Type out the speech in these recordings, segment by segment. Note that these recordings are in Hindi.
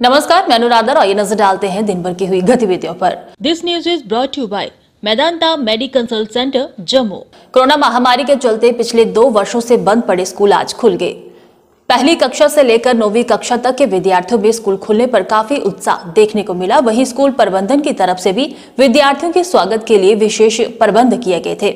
नमस्कार मैं अनुराधा और ये नज़र डालते हैं दिन भर की हुई गतिविधियों पर। This news is brought you by Medanta medical centre Jammu. Corona महामारी के चलते पिछले दो वर्षों से बंद पड़े स्कूल आज खुल गए। पहली कक्षा से लेकर नौवीं कक्षा तक के विद्यार्थियों में स्कूल खुलने पर काफ़ी उत्साह देखने को मिला। वहीं स्कूल प्रबंधन की तरफ़ से भी विद्यार्थियों के स्वागत के लिए विशेष प्रबंध किए गए थे।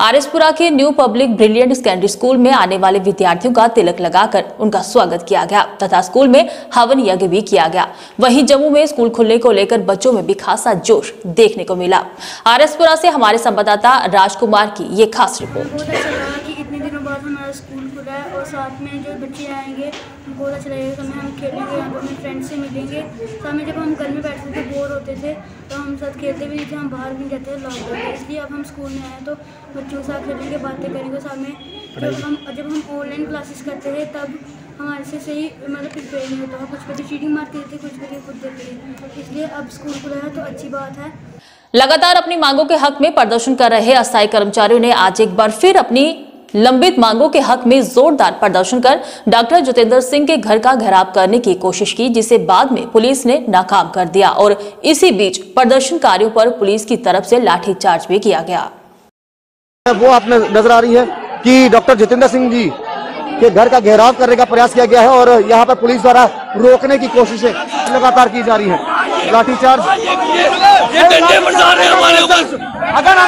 आरएसपुरा के new public brilliant secondary school में आने वाले विद्यार्थियों का तिलक लगाकर उनका स्वागत किया गया तथा स्कूल में हवन यज्ञ भी किया गया। वही जम्मू में स्कूल खुलने को लेकर बच्चों में भी खासा जोश देखने को मिला। आरएसपुरा से हमारे संवाददाता राजकुमार की ये खास रिपोर्ट बहुत अच्छा लगा कि इतने दिनों बाद हमारा स्कूल खुला है और साथ में जो बच्चे आएँगे उनको बहुत अच्छा लगेगा समय हम खेलेंगे यहाँ पर अपने फ्रेंड्स से मिलेंगे। साथ में जब हम घर में बैठते थे बोर होते थे तो हम साथ खेलते भी नहीं थे हम बाहर भी नहीं जाते थे लॉकडाउन में। इसलिए अब हम स्कूल में आए तो बच्चों के साथ खेलेंगे बातें करेंगे। साथ में जब हम जब हम ऑनलाइन क्लासेस करते थे तब हमारे से सही मतलब प्रिपेयर नहीं होता था। कुछ बच्चे चीटिंग मार के देते कुछ बच्चे खुद देते थे। इसलिए अब स्कूल खुला है तो अच्छी बात है। लगातार अपनी मांगों के हक में प्रदर्शन कर रहे अस्थायी कर्मचारियों ने आज एक बार फिर अपनी लंबित मांगों के हक में जोरदार प्रदर्शन कर डॉक्टर जितेंद्र सिंह के घर का घेराव करने की कोशिश की जिसे बाद में पुलिस ने नाकाम कर दिया और इसी बीच प्रदर्शनकारियों पर पुलिस की तरफ़ से लाठीचार्ज भी किया गया। वो आपने नज़र आ रही है कि डॉक्टर जितेंद्र सिंह जी के घर का घेराव करने का प्रयास किया गया है और यहाँ पर पुलिस द्वारा रोकने की कोशिशें लगातार की जा रही है। लाठीचार्ज। ये डंडे बरसा रहे हमारे ऊपर। अगर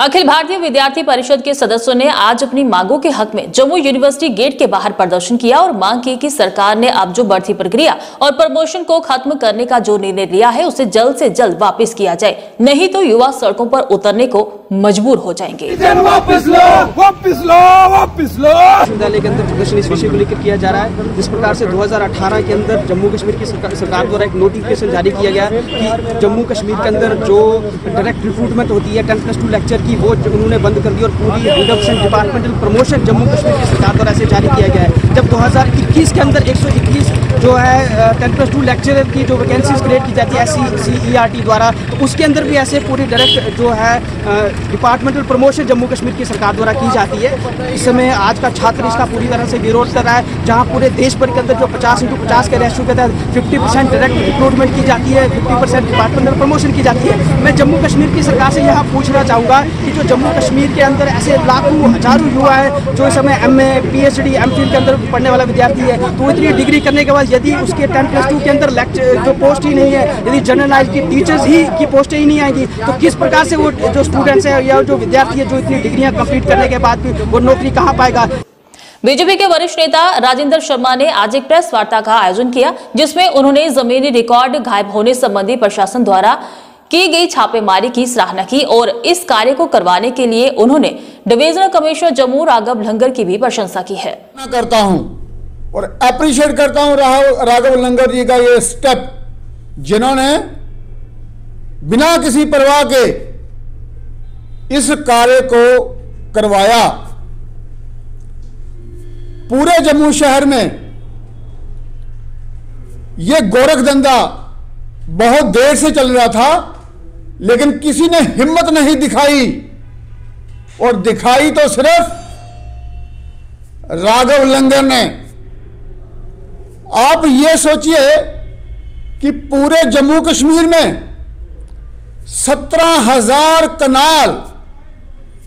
अखिल भारतीय विद्यार्थी परिषद के सदस्यों ने आज अपनी मांगों के हक में जम्मू यूनिवर्सिटी गेट के बाहर प्रदर्शन किया और मांग की कि सरकार ने अब जो बढ़ती प्रक्रिया और प्रमोशन को खत्म करने का जो निर्णय लिया है, उसे जल्द से जल्द वापस किया जाए। नहीं तो युवा सड़कों पर उतरने को मजबूर हो जाएँगे। वापस लो वापस लो वापस लो। विश्वविद्यालय के अंदर प्रदर्शन इस विषय को लेकर किया जा रहा है। जिस प्रकार से 2018 के अंदर जम्मू कश्मीर की सरकार द्वारा एक नोटिफिकेशन जारी किया गया कि जम्मू कश्मीर के अंदर जो डायरेक्ट रिक्रूटमेंट होती है टेन प्लस टू लेक्चर की वो उन्होंने बंद कर दी और पूरी reduction departmental promotion Jammu Kashmir की सरकार द्वारा ऐसे जारी किया गया है। जब 2021 के अंदर 121 जो है टेन प्लस टू लेक्चर की जो वैकेंसीज क्रिएट की जाती है S C E R T द्वारा तो उसके अंदर भी ऐसे पूरी डायरेक्ट जो है डिपार्टमेंटल प्रमोशन जम्मू कश्मीर की सरकार द्वारा की जाती है। इस समय आज का छात्र इसका पूरी तरह से विरोध कर रहा है, जहाँ पूरे देश भर के अंदर जो पचास इंटू पचास के रेशो के तहत फिफ्टी परसेंट डायरेक्ट रिक्रूटमेंट की जाती है फिफ्टी परसेंट डिपार्टमेंटल प्रमोशन की जाती है। मैं जम्मू कश्मीर की सरकार से यहाँ पूछना चाहूँगा कि जो जम्मू कश्मीर के अंदर ऐसे लाखों, हज़ारों युवा है, जो इस समय M A P H D M Phil के अंदर पढ़ने वाला विद्यार्थी है तो इतनी डिग्री करने के बाद यदि उसके टेन प्लस टू के अंदर लेक्चर जो पोस्ट ही नहीं है, यदि जनरलाइज की टीचर्स ही की पोस्टें ही नहीं आएँगी तो किस प्रकार से वो जो स्टूडेंट्स है या जो विद्यार्थी है जो इतनी डिग्रियाँ कंप्लीट करने के बाद भी वो नौकरी कहाँ पाएगा बीजेपी के वरिष्ठ नेता राजेंद्र शर्मा ने आज एक प्रेस वार्ता का आयोजन किया, जिसमें उन्होंने जमीनी रिकॉर्ड गायब होने संबंधी प्रशासन द्वारा की गई छापेमारी की सराहना की और इस कार्य को करवाने के लिए उन्होंने डिविजनल कमिश्नर जम्मू राघव लंगर की भी प्रशंसा की है। मैं करता हूँ और अप्रिशिएट करता हूँ राघव लंगर जी का ये स्टेप जिन्होंने बिना किसी परवाह के इस कार्य को करवाया। पूरे जम्मू शहर में यह गोरख धंधा बहुत देर से चल रहा था, लेकिन किसी ने हिम्मत नहीं दिखाई। और दिखाई तो सिर्फ़ राघव लंगर ने। आप ये सोचिए कि पूरे जम्मू कश्मीर में सत्रह हज़ार कनाल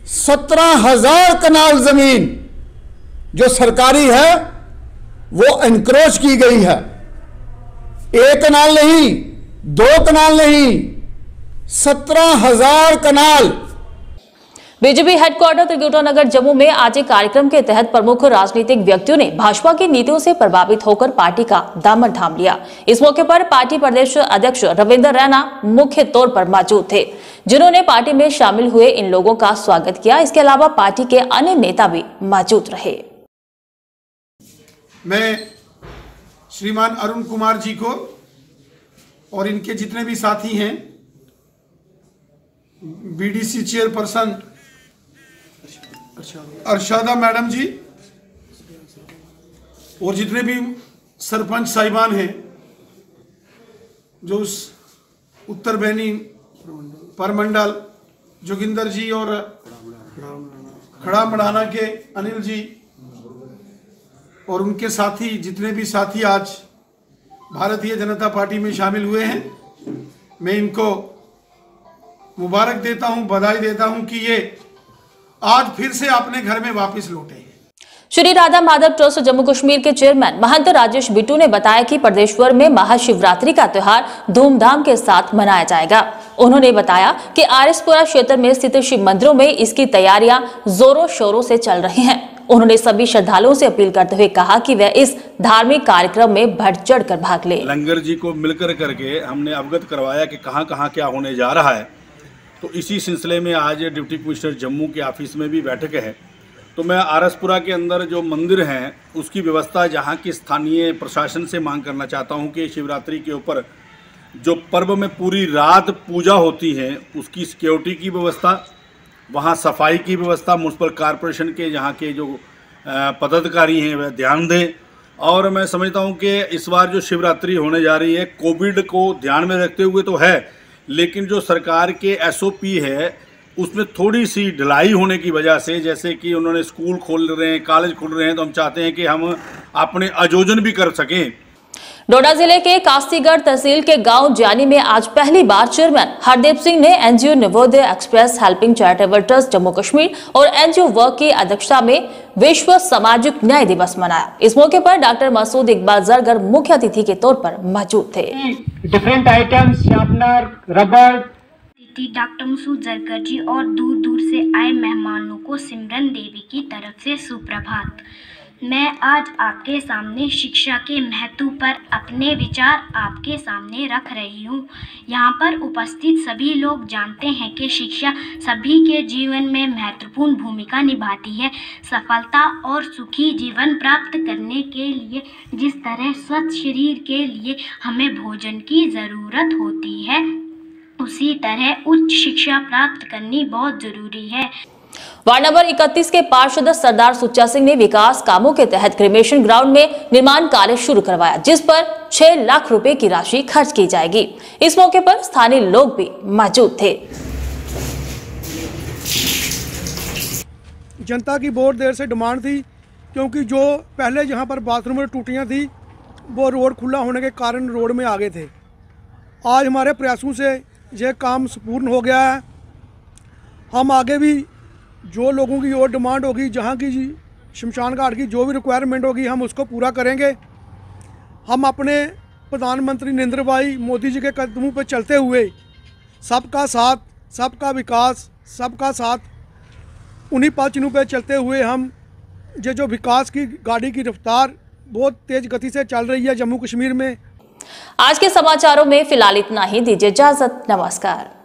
सत्रह हज़ार कनाल ज़मीन जो सरकारी है, वो एनक्रोच की गई है। एक कनाल नहीं, दो कनाल नहीं, सत्रह हज़ार कनाल बीजेपी हेडक्वार्टर त्रिकुटा नगर जम्मू में आज एक कार्यक्रम के तहत प्रमुख राजनीतिक व्यक्तियों ने भाजपा की नीतियों से प्रभावित होकर पार्टी का दामन थाम लिया। इस मौके पर पार्टी प्रदेश अध्यक्ष रविंद्र रैना मुख्य तौर पर मौजूद थे, जिन्होंने पार्टी में शामिल हुए इन लोगों का स्वागत किया। इसके अलावा पार्टी के अन्य नेता भी मौजूद रहे। मैं श्रीमान अरुण कुमार जी को और इनके जितने भी साथी हैं, BDC chairperson Arshada madam ji, और जितने भी सरपंच साहिबान हैं, जो उस उत्तर बहनी परमंडल, जोगिंदर जी और खड़ा मढ़ाना के अनिल जी, और उनके साथी, जितने भी साथी आज भारतीय जनता पार्टी में शामिल हुए हैं, मैं इनको मुबारक देता हूँ, बधाई देता हूँ कि ये आज फिर से अपने घर में वापस लौटे हैं। श्री राधा माधव ट्रस्ट जम्मू कश्मीर के चेयरमैन महंत राजेश बिट्टू ने बताया कि प्रदेशभर में महाशिवरात्रि का त्यौहार धूमधाम के साथ मनाया जाएगा। उन्होंने बताया कि आरएसपुरा क्षेत्र में स्थित शिव मंदिरों में इसकी तैयारियाँ जोरों शोरों से चल रही हैं। उन्होंने सभी श्रद्धालुओं से अपील करते हुए कहा कि वे इस धार्मिक कार्यक्रम में बढ़ चढ़ कर भाग ले। लंगर जी को मिलकर करके हमने अवगत करवाया कि कहाँ कहाँ क्या होने जा रहा है। तो इसी सिलसिले में आज डिप्टी कमिश्नर जम्मू के ऑफ़िस में भी बैठक है। तो मैं आरसपुरा के अंदर जो मंदिर हैं, उसकी व्यवस्था जहाँ की स्थानीय प्रशासन से मांग करना चाहता हूँ कि शिवरात्रि के ऊपर जो पर्व में पूरी रात पूजा होती है, उसकी सिक्योरिटी की व्यवस्था, वहाँ सफ़ाई की व्यवस्था म्यूनसिपल कॉरपोरेशन के यहाँ के जो पदाधिकारी हैं, वह ध्यान दें। और मैं समझता हूँ कि इस बार जो शिवरात्रि होने जा रही है कोविड को ध्यान में रखते हुए तो है लेकिन जो सरकार के एसओपी है, उसमें थोड़ी सी ढिलाई होने की वजह से, जैसे कि उन्होंने स्कूल खोल रहे हैं, कॉलेज खोल रहे हैं तो हम चाहते हैं कि हम अपने आयोजन भी कर सकें। डोडा ज़िले के कास्तीगढ़ तहसील के गाँव जानी में आज पहली बार चेयरमैन हरदीप सिंह ने NGO Navodaya express helping charitable trust Jammu Kashmir और एनजीओ वर्क की अध्यक्षता में विश्व सामाजिक न्याय दिवस मनाया। इस मौके पर डॉक्टर मसूद इकबाल जरगर मुख्य अतिथि के तौर पर मौजूद थे। Different items sharpener rubber doctor Masood Zargar ji और दूर दूर से आए मेहमानों को सिमरन देवी की तरफ़ से सुप्रभात। मैं आज आपके सामने शिक्षा के महत्व पर अपने विचार आपके सामने रख रही हूँ। यहाँ पर उपस्थित सभी लोग जानते हैं कि शिक्षा सभी के जीवन में महत्वपूर्ण भूमिका निभाती है। सफलता और सुखी जीवन प्राप्त करने के लिए, जिस तरह स्वस्थ शरीर के लिए हमें भोजन की ज़रूरत होती है, उसी तरह उच्च शिक्षा प्राप्त करनी बहुत ज़रूरी है। वार्ड नंबर 31 के पार्षद सरदार सुच्चा सिंह ने विकास कामों के तहत क्रिमेशन ग्राउंड में निर्माण कार्य शुरू करवाया, जिस पर 6 लाख रुपए की राशि खर्च की जाएगी। इस मौके पर स्थानीय लोग भी मौजूद थे। जनता की बहुत देर से डिमांड थी, क्योंकि जो पहले जहाँ पर बाथरूम में टूटियाँ थी, वो रोड खुला होने के कारण रोड में आ गए थे। आज हमारे प्रयासों से यह काम संपूर्ण हो गया है। हम आगे भी जो लोगों की और डिमांड होगी, जहाँ की शमशान घाट की जो भी रिक्वायरमेंट होगी, हम उसको पूरा करेंगे। हम अपने प्रधानमंत्री नरेंद्र भाई मोदी जी के कदमों पर चलते हुए सबका साथ, सबका विकास, सबका साथ, उन्हीं पाचनों पर चलते हुए हम ये जो विकास की गाड़ी की रफ्तार बहुत तेज़ गति से चल रही है जम्मू कश्मीर में। आज के समाचारों में फ़िलहाल इतना ही। दीजिए इजाज़त। नमस्कार।